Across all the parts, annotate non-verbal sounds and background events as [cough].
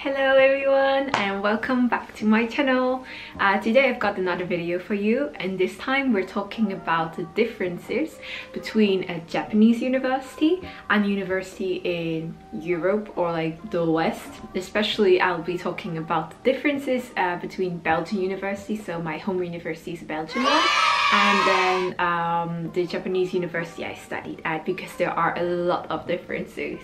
Hello everyone and welcome back to my channel. Uh, today I've got another video for you and this time we're talking about the differences between a Japanese university and university in Europe or like the West. Especially I'll be talking about the differences uh, between Belgian university, so my home university is Belgian one, and then um, the Japanese university I studied at because there are a lot of differences.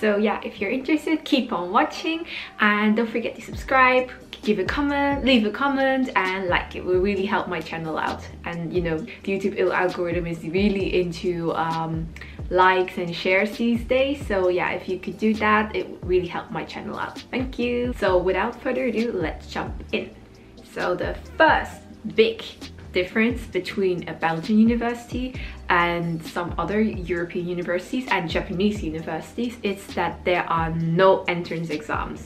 So yeah, if you're interested, keep on watching. And don't forget to subscribe give a comment leave a comment and like. It will really help my channel out. And you know the youtube algorithm is really into um, likes and shares these days. So yeah if you could do that it would really help my channel out. Thank you. So without further ado let's jump in. So the first big difference between a Belgian university and some other European universities and Japanese universities is that there are no entrance exams.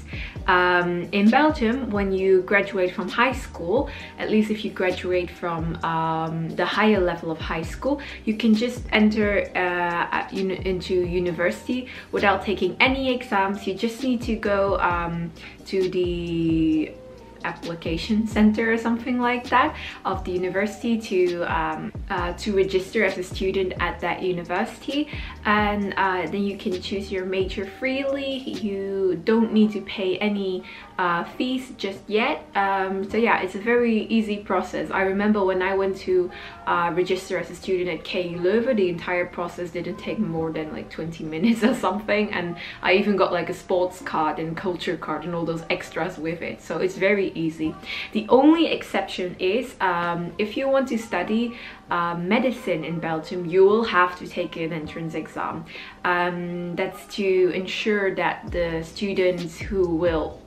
Um, in Belgium, when you graduate from high school, at least if you graduate from um, the higher level of high school, you can just enter uh, into university without taking any exams. You just need to go um, to the application center or something like that of the university to um, uh, to register as a student at that university. And uh, then you can choose your major freely. You don't need to pay any uh, fees just yet um, so yeah it's a very easy process I remember when I went to uh, register as a student at KU Leuven the entire process didn't take more than like 20 minutes [laughs] or something and I even got like a sports card and culture card and all those extras with it so it's very easy. The only exception is um, if you want to study uh, medicine in Belgium, you will have to take an entrance exam. Um, that's to ensure that the students who will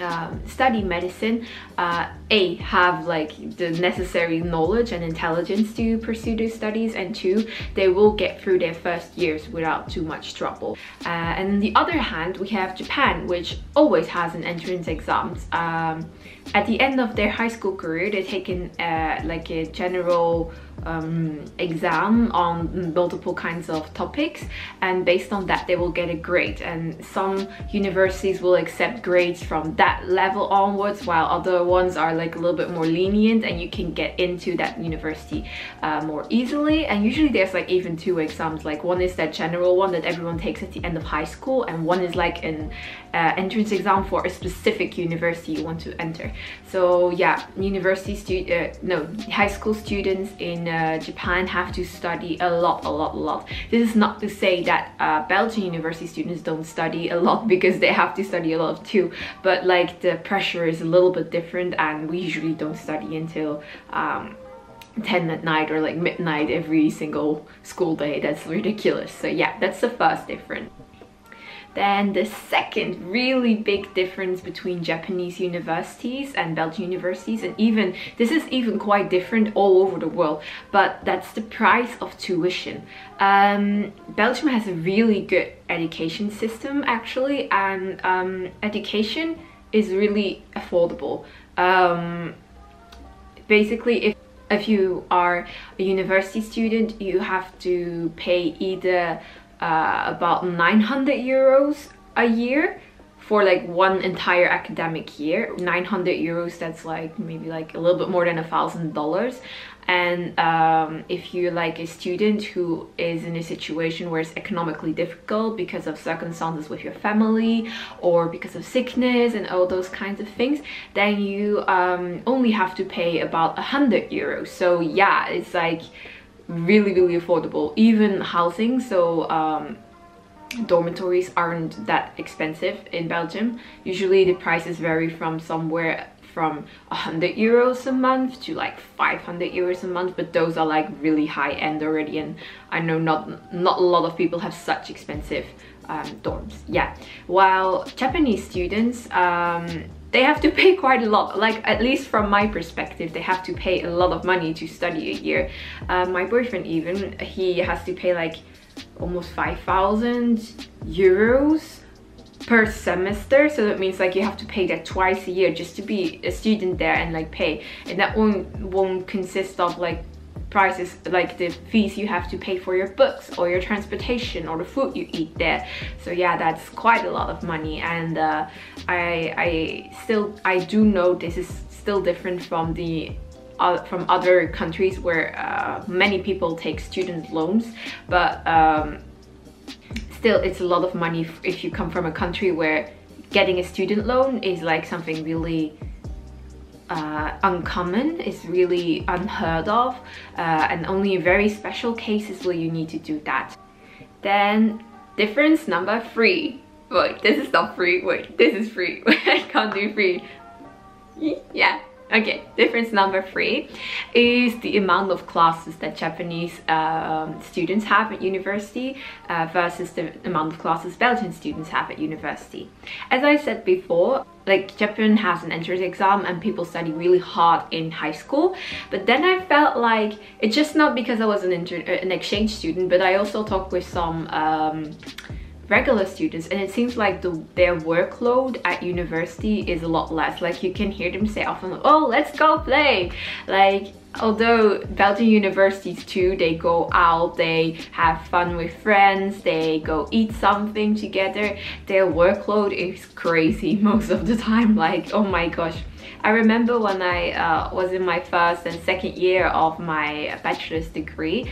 um, study medicine uh, a have like the necessary knowledge and intelligence to pursue these studies and two they will get through their first years without too much trouble. Uh, and on the other hand we have Japan which always has an entrance exams um, at the end of their high school career they take in uh, like a general um, exam on multiple kinds of topics and based on that they will get a grade. And some universities will accept grades from that level onwards while other ones are like a little bit more lenient and you can get into that university uh, more easily. And usually there's like even two exams. Like one is that general one that everyone takes at the end of high school and one is like an uh, entrance exam for a specific university you want to enter. So yeah university student uh, no high school students in uh, Japan have to study a lot, a lot, a lot. This is not to say that uh, Belgian university students don't study a lot [laughs] because they have to study a lot too, but like the pressure is a little bit different and we usually don't study until um, 10 at night or like midnight every single school day. That's ridiculous. So yeah, that's the first difference. Then the second really big difference between Japanese universities and Belgian universities and even this is even quite different all over the world but that's the price of tuition. Um, Belgium has a really good education system actually and um, education is really affordable. Um, basically if if you are a university student you have to pay either uh, about 900 euros a year for like one entire academic year. 900 euros that's like maybe like a little bit more than a thousand dollars. And um, if you're like a student who is in a situation where it's economically difficult because of circumstances with your family or because of sickness and all those kinds of things then you um, only have to pay about hundred euros. So yeah it's like really really affordable even housing. So um, dormitories aren't that expensive in Belgium. Usually the prices vary from somewhere from 100 euros a month to like 500 euros a month but those are like really high end already and I know not not a lot of people have such expensive um, dorms. Yeah. While Japanese students um, they have to pay quite a lot. Like at least from my perspective they have to pay a lot of money to study a year. Uh, my boyfriend even he has to pay like almost 5,000 euros per semester. So that means like you have to pay that twice a year just to be a student there and like pay. And that won't won't consist of like prices like the fees you have to pay for your books or your transportation or the food you eat there. So yeah that's quite a lot of money. And uh, I, I still I do know this is still different from the uh, from other countries where uh, many people take student loans. But um, still it's a lot of money if you come from a country where getting a student loan is like something really uh, uncommon, it's really unheard of uh, and only in very special cases will you need to do that. Then difference number three. Wait, this is not free. Wait, this is free. [laughs] I can't do free. Yeah, Okay, difference number three is the amount of classes that Japanese um, students have at university uh, versus the amount of classes Belgian students have at university. As I said before, like Japan has an entrance exam and people study really hard in high school but then I felt like it's just not because I was an, an exchange student but I also talked with some um, regular students and it seems like the, their workload at university is a lot less. Like you can hear them say often oh let's go play. Like although Belgian universities too they go out they have fun with friends they go eat something together. Their workload is crazy [laughs] most of the time. Like oh my gosh. I remember when I uh, was in my first and second year of my bachelor's degree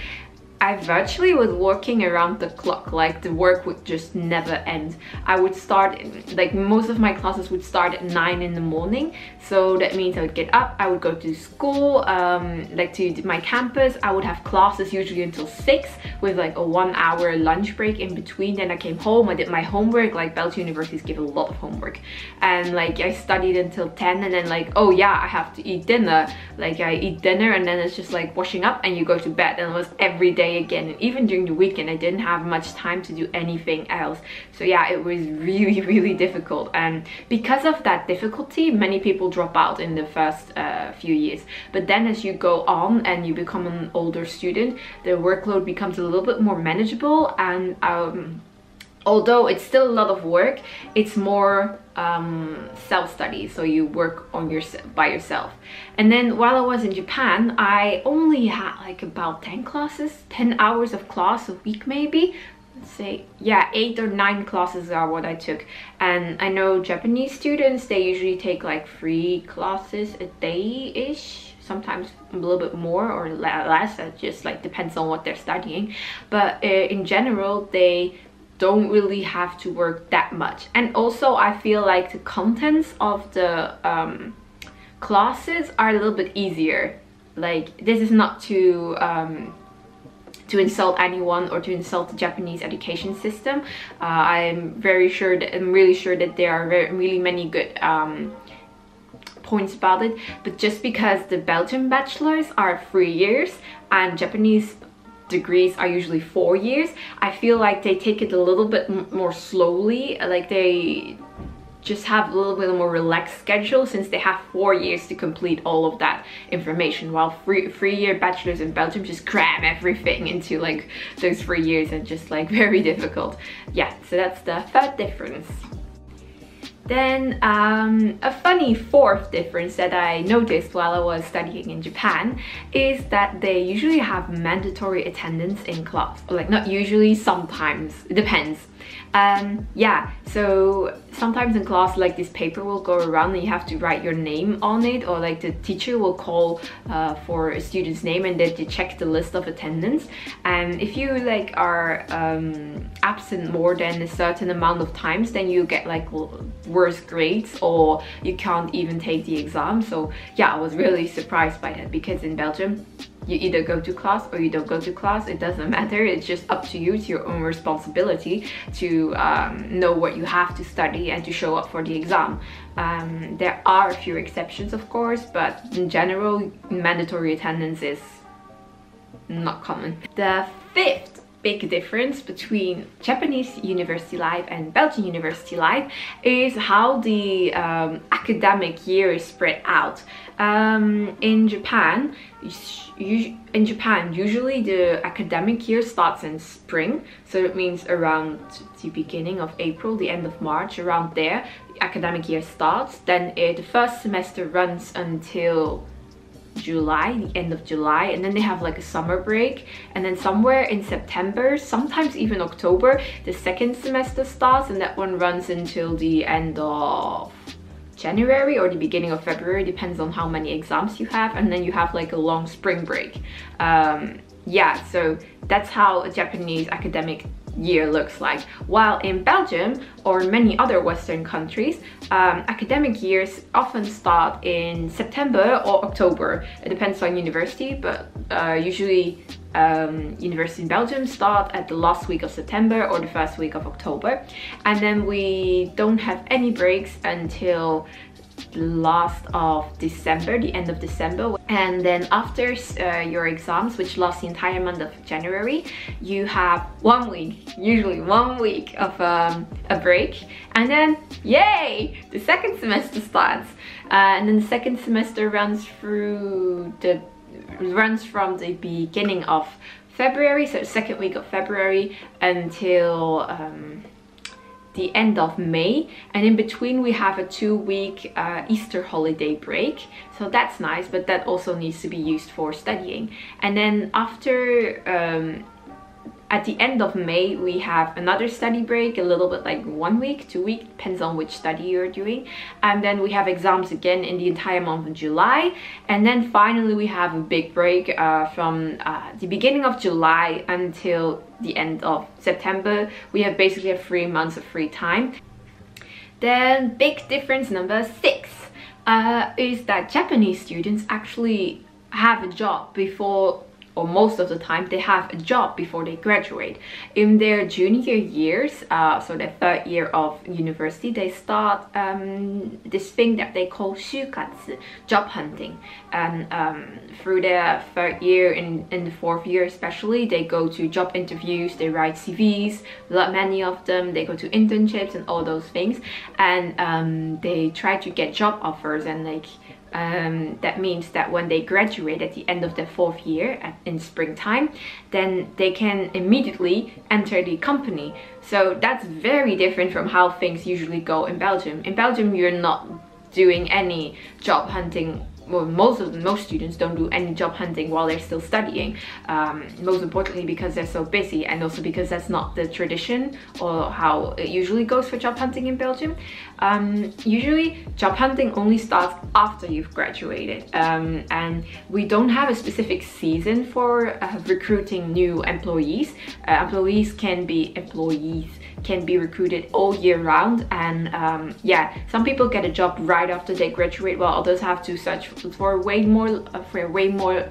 I virtually was working around the clock like the work would just never end. I would start like most of my classes would start at 9 in the morning so that means I would get up I would go to school um, like to my campus. I would have classes usually until 6 with like a one hour lunch break in between. Then I came home I did my homework like Belgian universities give a lot of homework. And like I studied until 10 and then like oh yeah I have to eat dinner. Like I eat dinner and then it's just like washing up and you go to bed. And it was every day again and even during the weekend I didn't have much time to do anything else. So yeah it was [laughs] really really difficult. And because of that difficulty many people drop out in the first uh, few years. But then as you go on and you become an older student the workload becomes a little bit more manageable. And um, although it's still a lot of work it's more um, self-study so you work on your by yourself. And then while I was in Japan I only had like about 10 classes 10 hours of class a week maybe. Let's say yeah eight or nine classes are what I took. And I know Japanese students they usually take like three classes a day-ish sometimes a little bit more or less it just like depends on what they're studying. But uh, in general they don't really have to work that much. And also I feel like the contents of the um, classes are a little bit easier. Like this is not to um, to insult anyone or to insult the Japanese education system. Uh, I'm very sure that I'm really sure that there are very, really many good um, points about it. But just because the Belgian bachelors are three years and Japanese degrees are usually four years. I feel like they take it a little bit more slowly like they just have a little bit more relaxed schedule since they have four years to complete all of that information while three three year bachelors in belgium just cram everything into like those three years and just like [laughs] very difficult. Yeah so that's the third difference then um, a funny fourth difference that I noticed while I was studying in Japan is that they usually have mandatory attendance in class. Like not usually, sometimes, it depends um yeah so sometimes in class like this paper will go around and you have to write your name on it or like the teacher will call uh, for a student's name and then they check the list of attendance. And if you like are um, absent more than a certain amount of times then you get like worse grades or you can't even take the exam. So yeah I was really surprised by that because in Belgium you either go to class or you don't go to class. It doesn't [laughs] matter. It's just up to you. It's your own responsibility to um, know what you have to study and to show up for the exam. Um, there are a few exceptions of course but in general mandatory attendance is not common. The fifth big difference between Japanese university life and Belgian university life is how the um, academic year is spread out. Um, in Japan, in Japan, usually the academic year starts in spring, so it means around the beginning of April, the end of March, around there, the academic year starts. Then uh, the first semester runs until July, the end of July, and then they have like a summer break. And then somewhere in September, sometimes even October, the second semester starts and that one runs until the end of January or the beginning of February, depends on how many exams you have. And then you have like a long spring break. Um, yeah, so that's how a Japanese academic year looks like. While in Belgium or many other Western countries, um, academic years often start in September or October. It depends on university, but uh, usually um, university in Belgium start at the last week of September or the first week of October. And then we don't have any breaks until last of December, the end of December. And then after uh, your exams, which last the entire month of January, you have one week, usually one week of um, a break. And then, yay, the second semester starts. Uh, and then the second semester runs through the runs from the beginning of February, so second week of February until um, the end of May and in between we have a two week uh, Easter holiday break. So that's nice but that also needs to be used for studying. And then after um, at the end of May, we have another study break, a little bit like one week, two weeks, depends on which study you're doing. And then we have exams again in the entire month of July. And then finally we have a big break uh, from uh, the beginning of July until the end of September. We have basically three months of free time. Then big difference number six uh, is that Japanese students actually have a job before or most of the time they have a job before they graduate. In their junior years uh, so the third year of university they start um, this thing that they call shukatsu job hunting. And um, through their third year in, in the fourth year especially they go to job interviews they write CVs lot many of them they go to internships and all those things. And um, they try to get job offers and like um, that means that when they graduate at the end of their fourth year at, in springtime then they can immediately enter the company. So that's very different from how things usually go in Belgium. In Belgium you're not doing any job hunting well, most of most students don't do any job hunting while they're still studying. Um, most importantly because they're so busy and also because that's not the tradition or how it usually goes for job hunting in Belgium. Um, usually job hunting only starts after you've graduated um, and we don't have a specific season for uh, recruiting new employees. Uh, employees can be employees can be recruited all year round and um, yeah some people get a job right after they graduate while others have to search for way more uh, for way more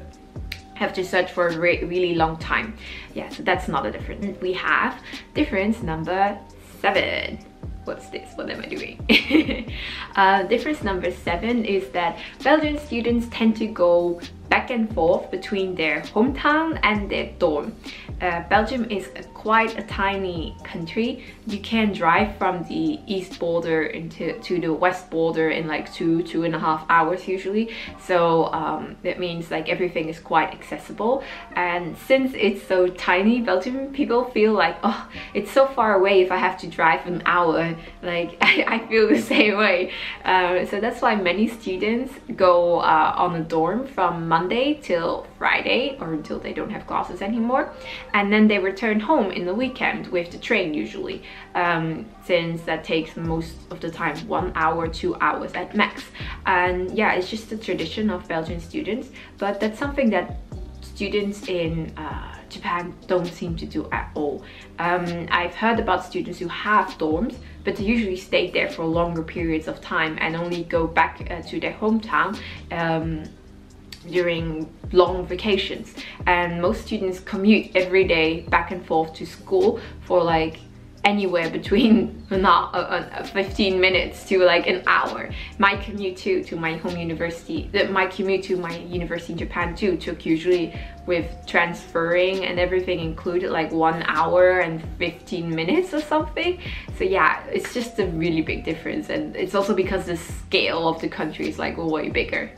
have to search for a re really long time. Yeah so that's not a difference. We have difference number seven. What's this? What am i doing? [laughs] Uh, difference number seven is that belgian students tend to go back and forth between their hometown and their dorm. Uh, Belgium is a, quite a tiny country. You can drive from the east border into to the west border in like two, two and a half hours usually. So um, that means like everything is quite accessible. And since it's so tiny, Belgium people feel like, oh, it's so far away if I have to drive an hour. Like [laughs] I, I feel the same way. Uh, so that's why many students go uh, on a dorm from Monday till Friday or until they don't have classes anymore and then they return home in the weekend with the train usually um, since that takes most of the time one hour two hours at max and yeah it's just a tradition of Belgian students but that's something that students in uh, Japan don't seem to do at all. Um, I've heard about students who have dorms but they usually stay there for longer periods of time and only go back uh, to their hometown um, during long vacations. And most students commute every day back and forth to school for like anywhere between [laughs] not uh, uh, 15 minutes to like an hour. My commute too to my home university my commute to my university in japan too took usually with transferring and everything included like one hour and 15 minutes or something. So yeah it's just a really big difference. And it's also because the scale of the country is like way bigger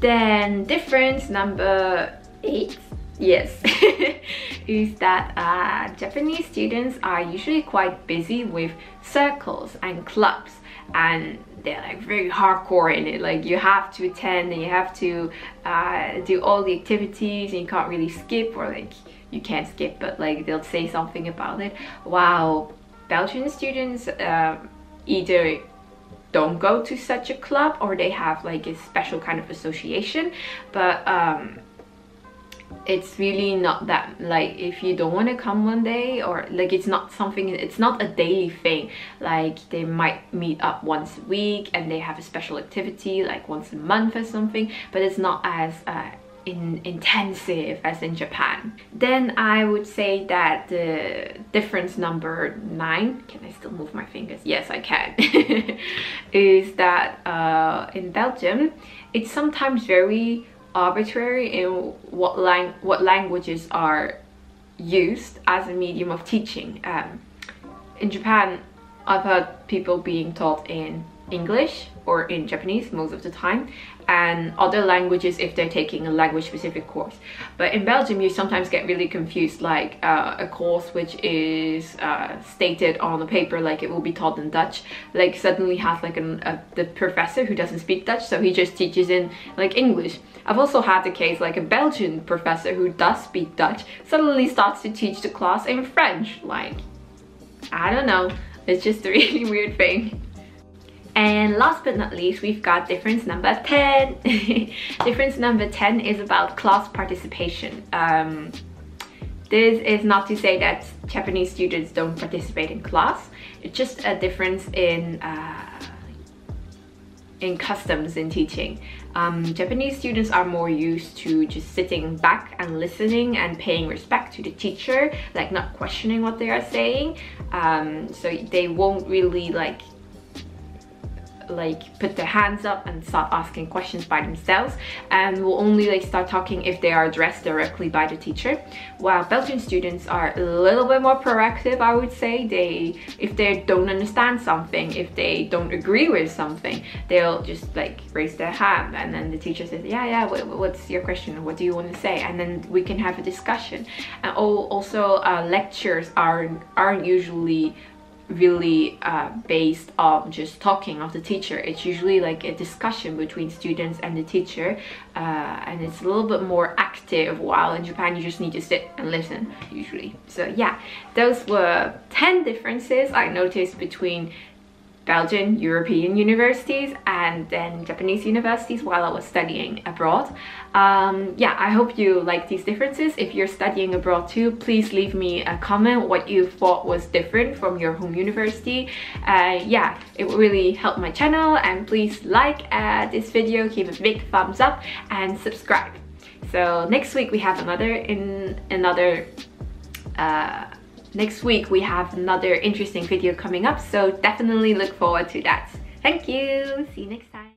then difference number eight, yes, [laughs] is that uh, Japanese students are usually quite busy with circles and clubs and they're like very hardcore in it. Like you have to attend and you have to uh, do all the activities and you can't really skip or like you can't skip but like they'll say something about it. Wow Belgian students uh, either don't go to such a club or they have like a special kind of association. But um, it's really not that like if you don't want to come one day or like it's not something it's not a daily thing. Like they might meet up once a week and they have a special activity like once a month or something but it's not as uh, in, intensive as in Japan. Then I would say that the difference number nine, can I still move my fingers? Yes, I can, [laughs] is that uh, in Belgium, it's sometimes very arbitrary in what, lang what languages are used as a medium of teaching. Um, in Japan, I've heard people being taught in English or in Japanese most of the time and other languages if they're taking a language specific course. But in Belgium you sometimes get really confused like uh, a course which is uh, stated on the paper like it will be taught in Dutch. Like suddenly has like an, a, the professor who doesn't speak Dutch so he just teaches in like English. I've also had the case like a Belgian professor who does speak Dutch suddenly starts to teach the class in French. Like I don't know. It's just a really [laughs] weird thing and last but not least, we've got difference number 10. [laughs] difference number 10 is about class participation. Um, this is not to say that Japanese students don't participate in class. It's just a difference in uh, in customs in teaching. Um, Japanese students are more used to just sitting back and listening and paying respect to the teacher, like not questioning what they are saying. Um, so they won't really like like put their hands up and start asking questions by themselves and will only like start talking if they are addressed directly by the teacher. While Belgian students are a little bit more proactive I would say they if they don't understand something if they don't agree with something they'll just like raise their hand and then the teacher says yeah yeah what's your question? What do you want to say? And then we can have a discussion. And also uh, lectures are aren't usually really uh, based on just talking of the teacher. It's usually like a discussion between students and the teacher uh, and it's a little bit more active while in Japan you just need to sit and listen usually. So yeah those were 10 differences I noticed between Belgian European universities and then Japanese universities while I was studying abroad. Um, yeah, I hope you like these differences. If you're studying abroad too, please leave me a comment what you thought was different from your home university. Uh, yeah, it will really help my channel and please like uh, this video, give a big thumbs up and subscribe. So next week we have another in another uh, next week we have another interesting video coming up so definitely look forward to that. Thank you. See you next time